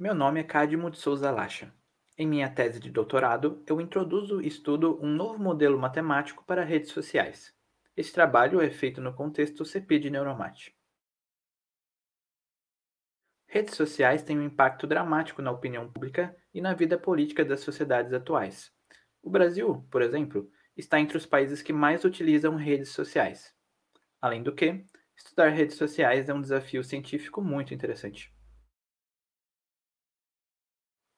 Meu nome é Cadmo de Souza Lacha. Em minha tese de doutorado, eu introduzo e estudo um novo modelo matemático para redes sociais. Este trabalho é feito no contexto CP de Neuromate. Redes sociais têm um impacto dramático na opinião pública e na vida política das sociedades atuais. O Brasil, por exemplo, está entre os países que mais utilizam redes sociais. Além do que, estudar redes sociais é um desafio científico muito interessante.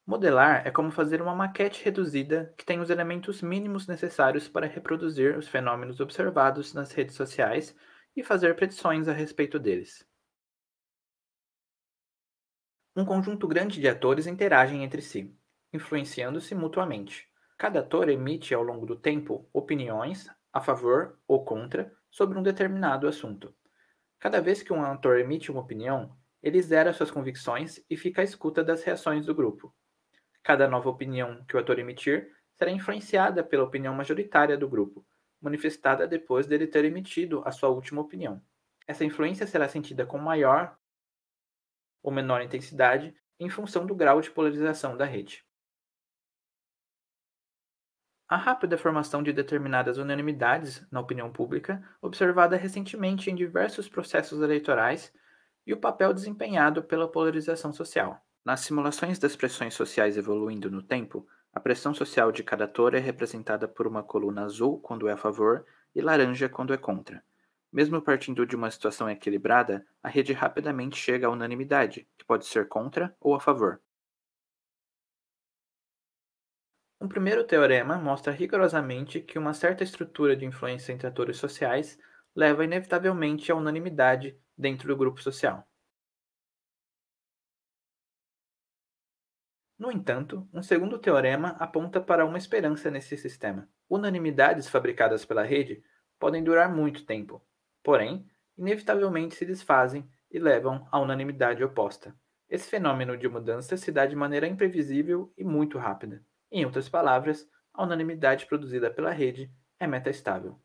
Modelar é como fazer uma maquete reduzida que tem os elementos mínimos necessários para reproduzir os fenômenos observados nas redes sociais e fazer predições a respeito deles. Um conjunto grande de atores interagem entre si, influenciando-se mutuamente. Cada ator emite ao longo do tempo opiniões a favor ou contra sobre um determinado assunto. Cada vez que um ator emite uma opinião, ele zera suas convicções e fica à escuta das reações do grupo. Cada nova opinião que o ator emitir será influenciada pela opinião majoritária do grupo, manifestada depois dele ter emitido a sua última opinião. Essa influência será sentida com maior ou menor intensidade em função do grau de polarização da rede. A rápida formação de determinadas unanimidades na opinião pública, observada recentemente em diversos processos eleitorais, e o papel desempenhado pela polarização social. Nas simulações das pressões sociais evoluindo no tempo, a pressão social de cada ator é representada por uma coluna azul quando é a favor e laranja quando é contra. Mesmo partindo de uma situação equilibrada, a rede rapidamente chega à unanimidade, que pode ser contra ou a favor. Um primeiro teorema mostra rigorosamente que uma certa estrutura de influência entre atores sociais leva inevitavelmente à unanimidade dentro do grupo social. No entanto, um segundo teorema aponta para uma esperança nesse sistema. Unanimidades fabricadas pela rede podem durar muito tempo, porém, inevitavelmente se desfazem e levam à unanimidade oposta. Esse fenômeno de mudança se dá de maneira imprevisível e muito rápida. Em outras palavras, a unanimidade produzida pela rede é metaestável.